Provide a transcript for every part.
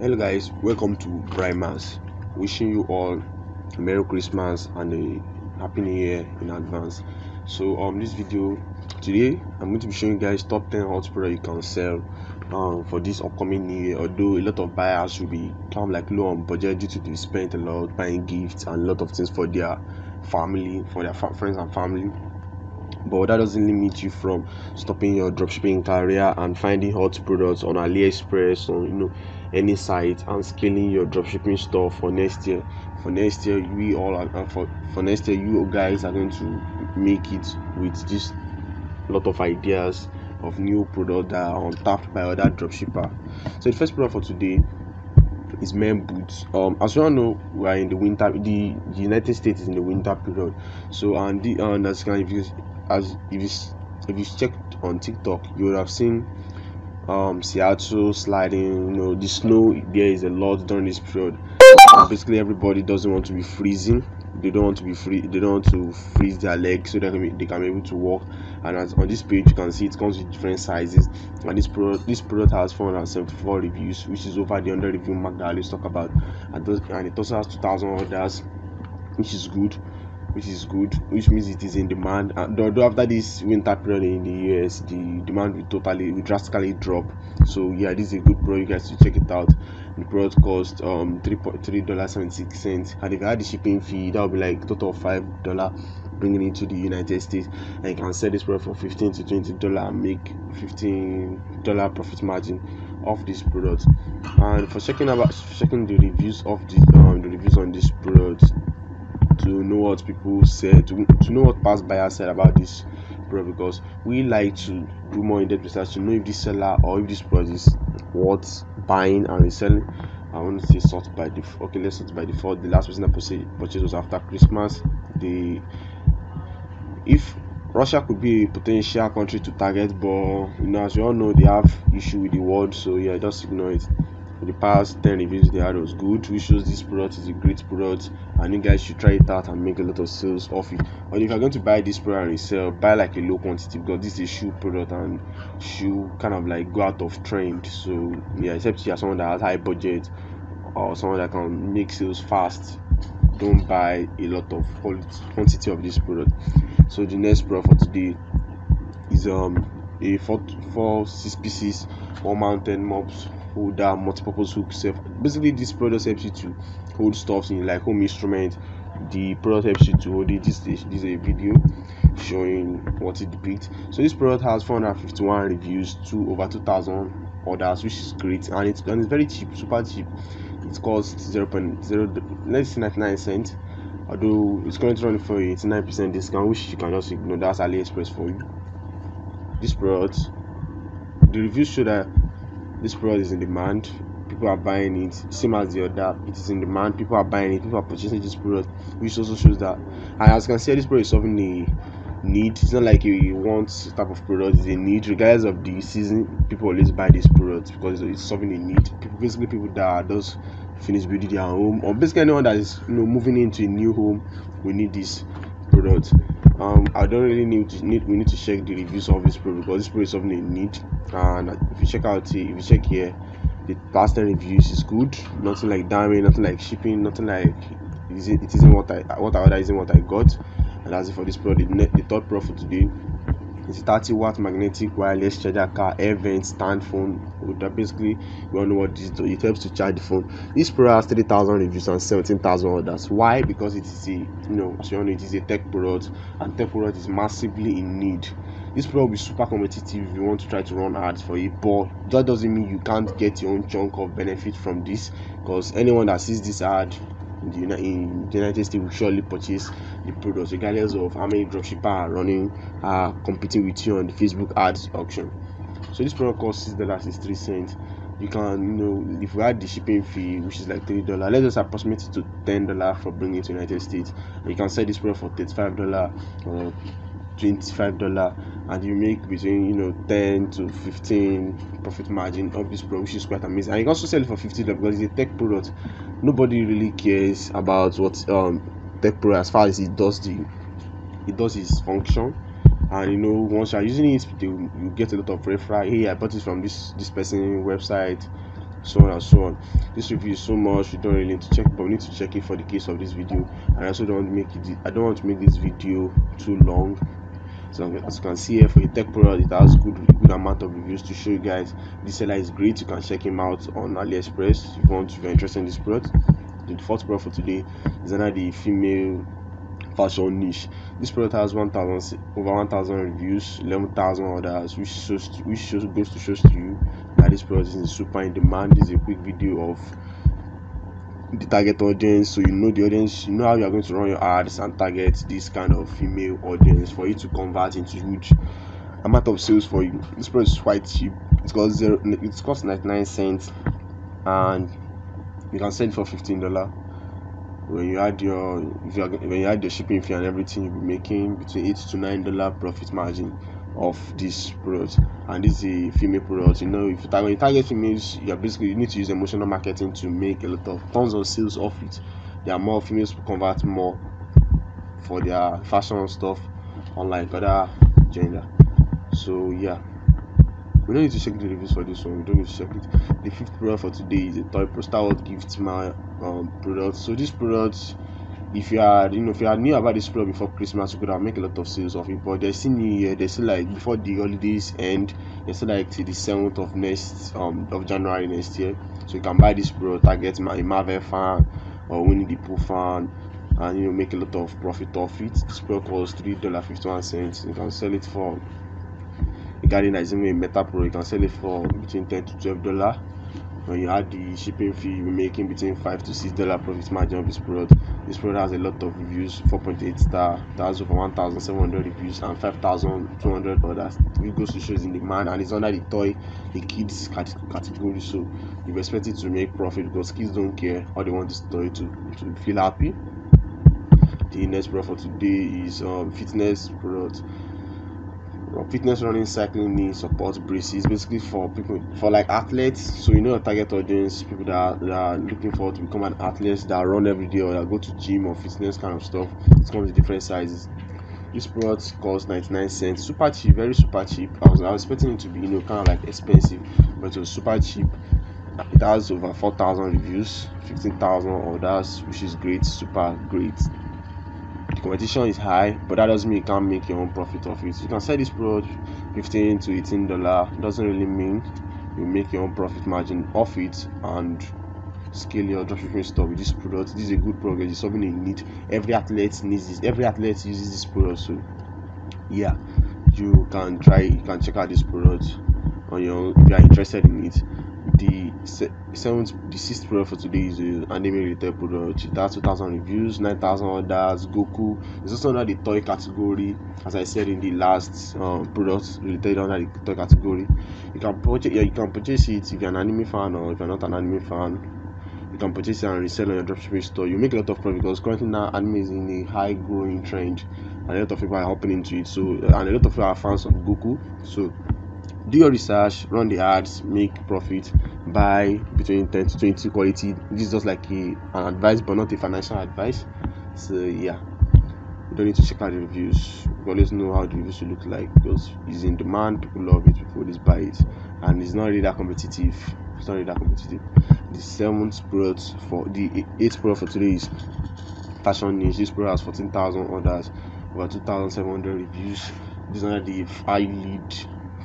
hello guys. Welcome to Vrimmerce. Wishing you all merry christmas and a happy new year in advance. So um this video today i'm going to be showing you guys top 10 hot product you can sell um for this upcoming new year. Although a lot of buyers will be of like low on budget due to they spent a lot buying gifts and a lot of things for their family for their fa- friends and family. But that doesn't limit you from stopping your dropshipping career and finding hot products on aliexpress or you know any site and scaling your dropshipping store for next year. For next year we all are uh, for for next year you guys are going to make it with this lot of ideas of new product that are untapped by other dropshipper. So the first product for today is men boots. Um as you all know we are in the winter the, the united states is in the winter period. So and the and as kind if you as if you if you checked on tiktok you would have seen um seattle sliding you know the snow there is a lot during this period. Basically everybody doesn't want to be freezing. They don't want to be free they don't want to freeze their legs so they can be, they can be able to walk. And as on this page you can see it comes with different sizes. And this product this product has 474 reviews which is over the 100 review mark that i always talk about. And, those, and it also has 2000 orders which is good which is good which means it is in demand. And although after this winter period in the us the demand will totally will drastically drop. So yeah this is a good product. You guys should check it out. The product cost um three three dollars 76 cents. And if you add the shipping fee that would be like total five dollar bringing it to the united states. And you can sell this product for 15 to 20 dollar and make 15 dollar profit margin of this product. And for checking about checking the reviews of the um the reviews on this product to know what people said to, to know what past buyers said about this product because we like to do more in-depth research to know if this seller or if this product is worth buying and reselling. I want to say sort by default okay let's sort by default. The last person that purchased was after christmas. The if russia could be a potential country to target but you know as you all know they have issue with the world so yeah just ignore it the past 10 reviews they had was good. Which shows this product is a great product and you guys should try it out and make a lot of sales off it. But if you're going to buy this product and resell buy like a low quantity because this is a shoe product and shoe kind of like go out of trend. So yeah except you're someone that has high budget or someone that can make sales fast don't buy a lot of quantity of this product. So the next product for today is um a four four six pieces one mountain mops holder multi-purpose hook self basically this product helps you to hold stuff in like home instrument the product helps you to hold it this, this is a video showing what it depicts. So this product has 451 reviews to over 2000 orders which is great and it's and it's very cheap super cheap. It costs 0 0.0 let's say 99 cents although it's currently running for 89 percent discount which you can just ignore that's aliexpress for you. This product the reviews show that this product is in demand people are buying it same as the other it is in demand people are buying it people are purchasing this product which also shows that and as you can see this product is solving a need. It's not like you want type of product it's a need regardless of the season people always buy this product because it's solving a need. People basically people that are just finish building their home or basically anyone that is you know moving into a new home we need this product um i don't really need to need we need to check the reviews of this product because this product is something they need. And if you check out if you check here the past 10 reviews is good. Nothing like damage nothing like shipping nothing like it, isn't what i what i order isn't what i got. And that's it for this product. The, the third product for today a 30 watt magnetic wireless charger car air vent stand phone basically you all know what this does it helps to charge the phone. This product has 3000 reviews and 17000 orders. Why? Because it is a you know you know it is a tech product and tech product is massively in need. This product will be super competitive if you want to try to run ads for it but that doesn't mean you can't get your own chunk of benefit from this because anyone that sees this ad in the, in the United States will surely purchase the products regardless of how many dropshippers are running are competing with you on the Facebook ads auction. So this product costs six dollars sixty three cents. You can you know if we add the shipping fee which is like three dollars, let's approximate it to ten dollars for bringing it to United States. You can sell this product for thirty five dollars or twenty-five dollar and you make between you know 10 to 15 profit margin of this product which is quite amazing. And you can also sell it for 50 dollars because it's a tech product. Nobody really cares about what um tech product as far as it does the it does its function. And you know once you're using it you, you get a lot of referral. Hey i bought it from this this person website so on and so on. This review is so much we don't really need to check but we need to check it for the case of this video. And i also don't make it i don't want to make this video too long so as you can see here for a tech product it has good good amount of reviews to show you guys. This seller is great. You can check him out on aliexpress if you want if you're interested in this product. The fourth product for today is another the female fashion niche. This product has 1000 over 1000 reviews 11000 orders which shows which shows goes to shows to you that this product is super in demand. This is a quick video of the target audience so you know the audience you know how you are going to run your ads and target this kind of female audience for you to convert into huge amount of sales for you. This product is quite cheap. It's cost zero it costs 99 cents and you can sell it for 15 dollar. When you add your if you are, when you add your shipping fee and everything you'll be making between eight to nine dollar profit margin of this product. And this is a female product you know if you target, target females you're basically you need to use emotional marketing to make a lot of tons of sales off it. There are more females who convert more for their fashion stuff unlike other gender. So yeah. We don't need to check the reviews for this one. We don't need to check it. The fifth product for today is a toy pro star gift my um product. So this product if you are you know if you are new about this product before christmas you could have make a lot of sales of it but there's still new year there's still like before the holidays end there's still like till the 7th of next um of january next year. So you can buy this product target my marvel fan or winnie the pooh fan and you know make a lot of profit off it. This product costs three dollar 51 cents. You can sell it for regarding even a meta pro you can sell it for between 10 to 12 dollar when you add the shipping fee you're making between 5 to 6 dollar profit margin of this product. This product has a lot of reviews 4.8 star. That's over 1700 reviews and 5200 others. It goes to shows in demand and it's under the toy the kids category. So you're expected to make profit because kids don't care all they want is toy to to feel happy. The next product for today is um fitness product fitness running cycling knee support braces basically for people for like athletes. So you know your target audience people that are, that are looking forward to become an athlete that run every day or that go to gym or fitness kind of stuff it comes in different sizes. This product costs 99 cents. Super cheap very super cheap. I was, I was expecting it to be you know kind of like expensive but it was super cheap. It has over 4000 reviews 15000 orders which is great super great competition is high but that doesn't mean you can't make your own profit off it. You can sell this product 15 to 18 dollar doesn't really mean you make your own profit margin off it and scale your dropshipping store with this product. This is a good product it's something you need. Every athlete needs this every athlete uses this product so yeah you can try you can check out this product on your own if you are interested in it the seventh the sixth product for today is an anime related product. It has 2000 reviews 9000 orders goku. It's also under the toy category. As i said in the last um, product related under the toy category. You can purchase yeah, you can purchase it if you're an anime fan or if you're not an anime fan. You can purchase it and resell on your dropshipping store. You make a lot of profit because currently now anime is in a high growing trend. And a lot of people are hopping into it. So and a lot of people are fans of goku. So do your research run the ads make profit buy between 10 to 20 quality. This is just like a, an advice but not a financial advice. So yeah. You don't need to check out the reviews. You always know how the reviews will look like because it's in demand people love it people always buy it. And it's not really that competitive. It's not really that competitive. The seventh product for the eighth product for today is fashion niche this product has 14,000 orders over 2,700 reviews. This is the five lead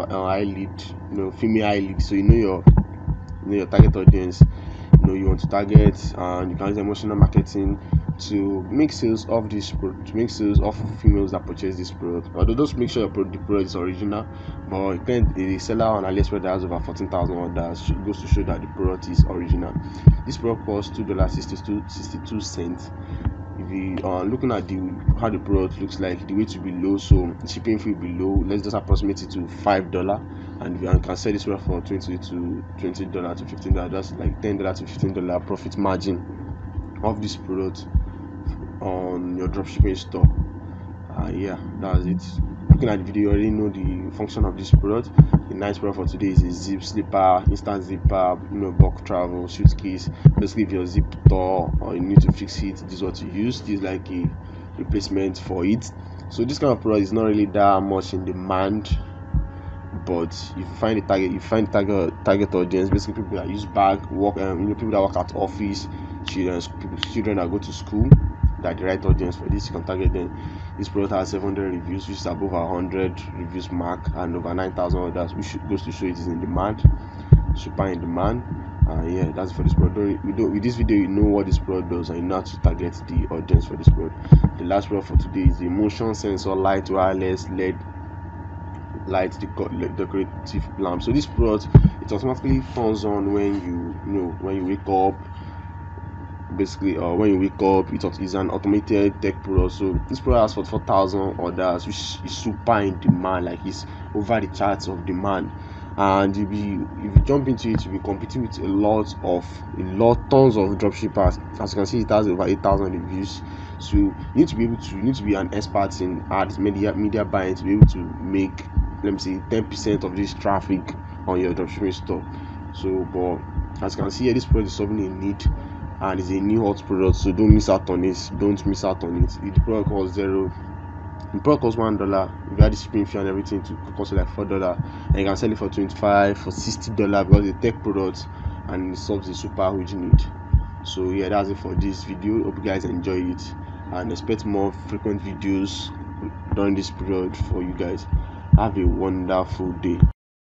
uh, eye lead you know female eye lead so you know your you know your target audience. You know you want to target and you can use emotional marketing to make sales of this product to make sales of females that purchase this product. Although just make sure your product, the product is original but you can a seller on aliexpress that has over 14000 orders goes to show that the product is original. This product costs two dollars 62 62 cents if you are looking at the how the product looks like the weight will be low so shipping fee will be low let's just approximate it to five dollar and you can sell this one for 20 to 20 dollar to 15 dollar that's like 10 dollar to 15 dollar profit margin of this product on your dropshipping store. Uh, yeah that's it looking at the video you already know the function of this product. The nice product for today is a zip slipper instant zipper you know bulk travel suitcase basically if your zip tore or you need to fix it. This is what you use. This is like a replacement for it. So this kind of product is not really that much in demand but if you find a target you find target target audience basically people that use bag work um, you know people that work at office children people children that go to school that the right audience for this you can target them. This product has 700 reviews which is above 100 reviews mark and over 9000 orders which goes to show it is in demand super in demand. Uh, yeah that's for this product. We do with this video you know what this product does and you know how to target the audience for this product. The last product for today is the motion sensor light wireless led light decorative lamp. So this product it automatically turns on when you you know when you wake up basically uh, when you wake up it is an automated tech product so this product has for 4000 orders which is super in demand like it's over the charts of demand. And if you if you jump into it you'll be competing with a lot of a lot tons of dropshippers. As you can see it has over 8000 reviews. So you need to be able to you need to be an expert in ads media media buying to be able to make let me say 10 percent of this traffic on your dropshipping store. So but as you can see here this product is solving a need and it's a new hot product so don't miss out on it. Don't miss out on it. The product costs zero. The product costs one dollar. If you add the shipping fee and everything to cost like four dollar. And you can sell it for 25 for 60 dollar because it's a tech product and it solves the super huge need. So yeah that's it for this video. Hope you guys enjoy it. And expect more frequent videos during this period for you guys. Have a wonderful day